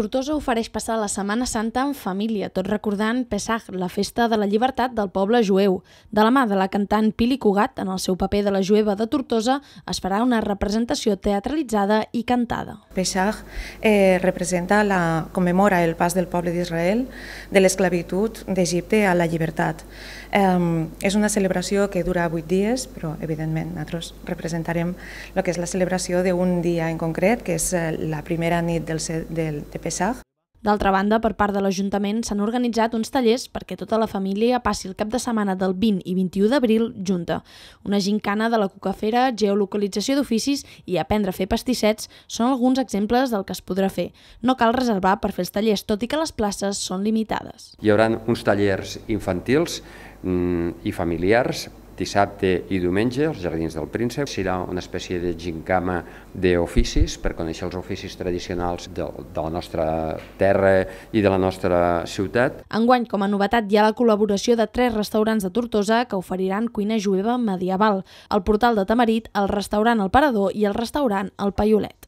Tortosa ofereix passar la Setmana Santa en família, tot recordant Pesach, la festa de la llibertat del poble jueu. De la mà de la cantant Pili Cugat, en el seu paper de la jueva de Tortosa, es farà una representació teatralitzada i cantada. Pesach eh, representa la, commemora el pas del poble d'Israel de l'esclavitud d'Egipte a la llibertat. Eh, és una celebració que dura vuit dies, però evidentment nosaltres representarem el que és la celebració d'un dia en concret, que és eh, la primera nit del, del, de Pesach. D'altra banda, per part de l'Ajuntament s'han organitzat uns tallers perquè tota la família passi el cap de setmana del 20 i 21 d'abril junta. Una gincana de la cucafera, geolocalització d'oficis i aprendre a fer pastissets són alguns exemples del que es podrà fer. No cal reservar per fer els tallers, tot i que les places són limitades. Hi haurà uns tallers infantils mm, i familiars dissabte i diumenge als Jardins del Príncep. Serà una espècie de gincama d'oficis per conèixer els oficis tradicionals de, de la nostra terra i de la nostra ciutat. Enguany, com a novetat, hi ha la col·laboració de tres restaurants de Tortosa que oferiran cuina jueva medieval, el portal de Tamarit, el restaurant El Parador i el restaurant El Paiolet.